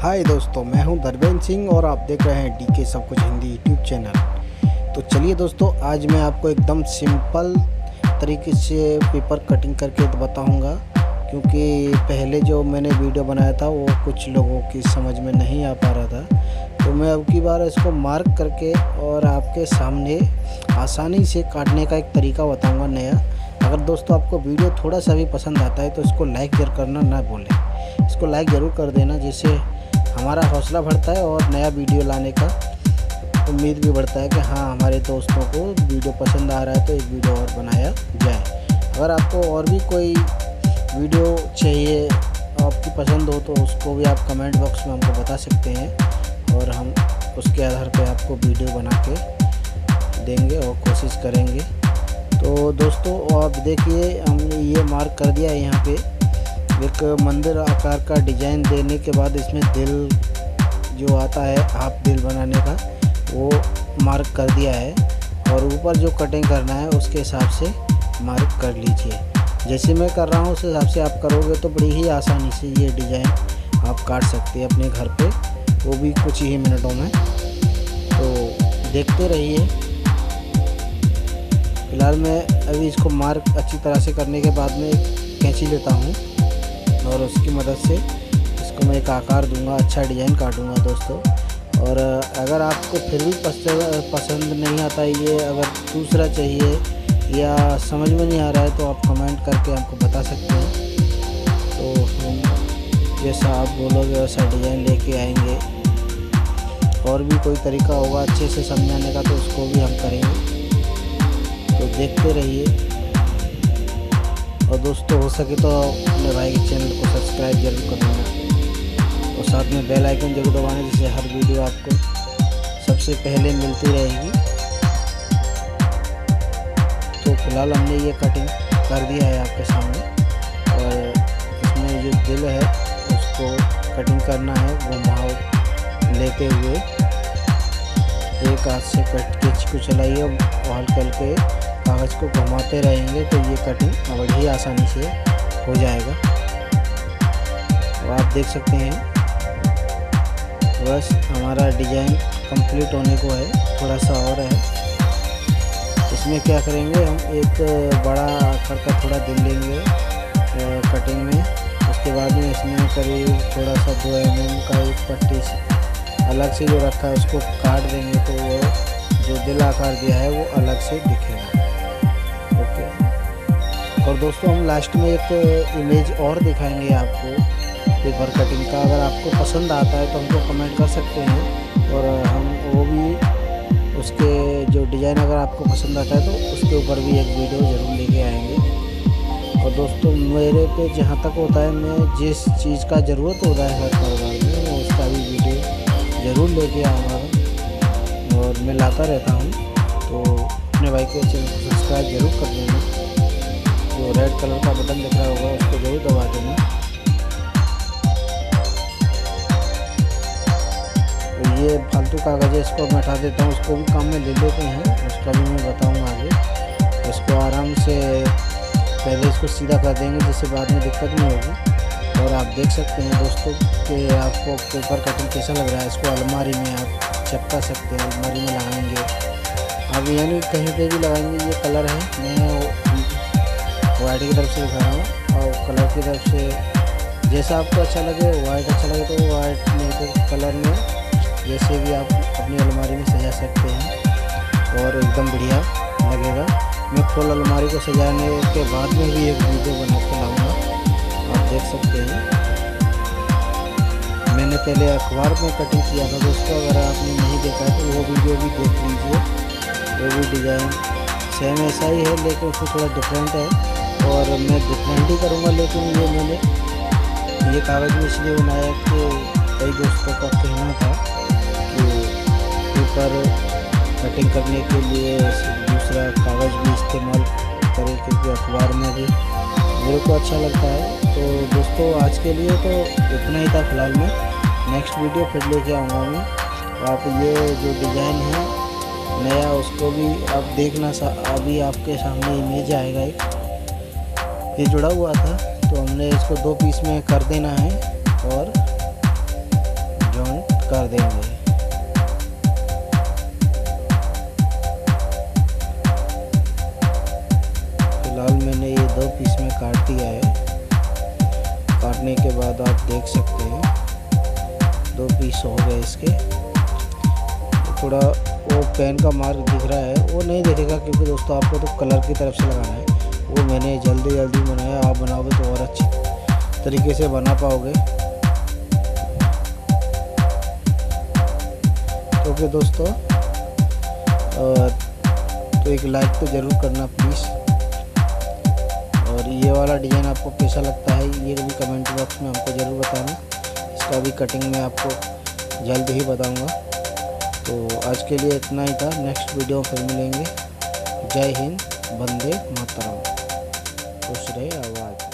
हाय दोस्तों, मैं हूँ धर्मेंद्र सिंह और आप देख रहे हैं डीके सब कुछ हिंदी यूट्यूब चैनल तो चलिए दोस्तों, आज मैं आपको एकदम सिंपल तरीके से पेपर कटिंग करके बताऊँगा, क्योंकि पहले जो मैंने वीडियो बनाया था, वो कुछ लोगों की समझ में नहीं आ पा रहा था। तो मैं अब की बार इसको मार्क करके और आपके सामने आसानी से काटने का एक तरीका बताऊँगा नया। अगर दोस्तों आपको वीडियो थोड़ा सा भी पसंद आता है तो इसको लाइक ज़रूर करना ना भूलें। इसको लाइक ज़रूर कर देना, जिससे हमारा हौसला बढ़ता है और नया वीडियो लाने का उम्मीद भी बढ़ता है कि हाँ हमारे दोस्तों को वीडियो पसंद आ रहा है तो एक वीडियो और बनाया जाए। अगर आपको और भी कोई वीडियो चाहिए, आपकी पसंद हो तो उसको भी आप कमेंट बॉक्स में हमको बता सकते हैं और हम उसके आधार पर आपको वीडियो बना के देंगे और कोशिश करेंगे। तो दोस्तों, आप देखिए, हमने ये मार्क कर दिया यहाँ पे। एक मंदिर आकार का डिज़ाइन देने के बाद इसमें दिल जो आता है, हाफ़ दिल बनाने का, वो मार्क कर दिया है। और ऊपर जो कटिंग करना है, उसके हिसाब से मार्क कर लीजिए। जैसे मैं कर रहा हूँ, उस हिसाब से आप करोगे तो बड़ी ही आसानी से ये डिज़ाइन आप काट सकते हैं अपने घर पे। वो भी कुछ ही मिनटों में। तो देखते रहिए। फ़िलहाल मैं अभी इसको मार्क अच्छी तरह से करने के बाद में कैंची लेता हूँ। और उसकी मदद से इसको मैं एक आकार दूँगा अच्छा डिज़ाइन काटूँगा दोस्तों। और अगर आपको फिर भी पसंद नहीं आता ये, अगर दूसरा चाहिए या समझ में नहीं आ रहा है तो आप कमेंट करके हमको बता सकते हैं। तो हम जैसा आप बोलोगे वैसा डिज़ाइन लेके आएँगे। और भी कोई तरीका होगा अच्छे से समझाने का तो उसको भी हम करेंगे। तो देखते रहिए। और दोस्तों, हो सके तो अपने भाई के चैनल को सब्सक्राइब ज़रूर कर और साथ में बेल आइकन ज़रूर दबाना, जिससे हर वीडियो आपको सबसे पहले मिलती रहेगी। तो फ़िलहाल हमने ये कटिंग कर दिया है आपके सामने और इसमें जो दिल है, उसको कटिंग करना है, वो घुमाव लेते हुए। एक हाथ से कट के को चलाइए और हल्के हल्के कागज़ को घुमाते रहेंगे तो ये कटिंग बड़ी आसानी से हो जाएगा। तो आप देख सकते हैं, बस हमारा डिज़ाइन कंप्लीट होने को है थोड़ा सा और है। इसमें क्या करेंगे, हम एक बड़ा आकार का थोड़ा दिल लेंगे कटिंग में। उसके बाद में इसमें करीब थोड़ा सा दो एम का एक पट्टी अलग से जो रखा है, उसको काट देंगे तो वो जो दिल आकार दिया है, वो अलग से दिखेगा। और दोस्तों, हम लास्ट में एक इमेज और दिखाएँगे आपको पेपर कटिंग का। अगर आपको पसंद आता है तो हमको कमेंट कर सकते हैं। और हम वो भी, उसके जो डिज़ाइन अगर आपको पसंद आता है तो उसके ऊपर भी एक वीडियो ज़रूर लेके आएँगे। और दोस्तों, मेरे पे जहाँ तक होता है, मैं जिस चीज़ का ज़रूरत होता है हर परिवार में, मैं उसका भी वीडियो ज़रूर लेके आऊँगा। और मैं लाता रहता हूँ तो अपने भाई के चैनल को सब्सक्राइब ज़रूर कर देना। जो रेड कलर का बटन दिख रहा होगा, उसको ज़रूर दबा देना। तो ये फालतू कागज़ है, इसको मैं हटा देता हूँ उसको भी काम में ले लेते हैं, उसका भी मैं बताऊँगा आगे। इसको आराम से पहले इसको सीधा कर देंगे, जिससे बाद में दिक्कत नहीं होगी। और आप देख सकते हैं दोस्तों कि आपको पेपर कटिंग कैसा लग रहा है, इसको अलमारी में आप चपका सकते हैं, अलमारी में लगाएँगे। अब यानी कहीं पे भी लगाएँगे, ये कलर है मैं वाइट की तरफ़ से दिखा रहा हूँ और कलर की तरफ़ से जैसा आपको अच्छा लगे वाइट अच्छा लगे तो वाइट में तो कलर में जैसे भी आप अपनी अलमारी में सजा सकते हैं और एकदम बढ़िया लगेगा। मैं फुल अलमारी को सजाने के बाद में भी एक वीडियो बना के लाऊँगा। आप देख सकते हैं। मैंने पहले अखबार में कटिंग किया था दोस्तों, अगर आपने नहीं देखा है तो वो वीडियो भी देख लीजिए। वो भी डिज़ाइन सेम ऐसा ही है, लेकिन उसमें थोड़ा डिफरेंट है। और मैं डिफरेंट ही करूँगा, लेकिन ये मैंने, ये कागज़ में इसलिए बनाया कि कई दोस्तों का कहना था कि पेपर कटिंग करने के लिए दूसरा कागज़ भी इस्तेमाल करें, क्योंकि अखबार में भी मेरे को अच्छा लगता है। तो दोस्तों, आज के लिए तो इतना ही था फ़िलहाल में। नेक्स्ट वीडियो फिर लेके आऊँगा मैं। आप ये जो डिज़ाइन है, नया, उसको भी आप देखना सा, अभी आपके सामने इमेज आएगा एक। ये जुड़ा हुआ था तो हमने इसको दो पीस में कर देना है और जॉइंट कर देंगे। फ़िलहाल मैंने ये दो पीस में काट दिया है। काटने के बाद आप देख सकते हैं, दो पीस हो गए इसके। थोड़ा वो पेन का मार्क दिख रहा है, वो नहीं दिखेगा क्योंकि दोस्तों आपको तो कलर की तरफ़ से लगाना है। वो मैंने जल्दी जल्दी बनाया, आप बनाओगे तो और अच्छी तरीके से बना पाओगे। तो फिर दोस्तों तो एक लाइक तो ज़रूर करना प्लीज़ और ये वाला डिज़ाइन आपको कैसा लगता है, ये भी कमेंट बॉक्स में हमको ज़रूर बताना। इसका भी कटिंग में आपको जल्द ही बताऊँगा। तो आज के लिए इतना ही था। नेक्स्ट वीडियो फिर मिलेंगे। जय हिंद बंदे मातरम। for today. I like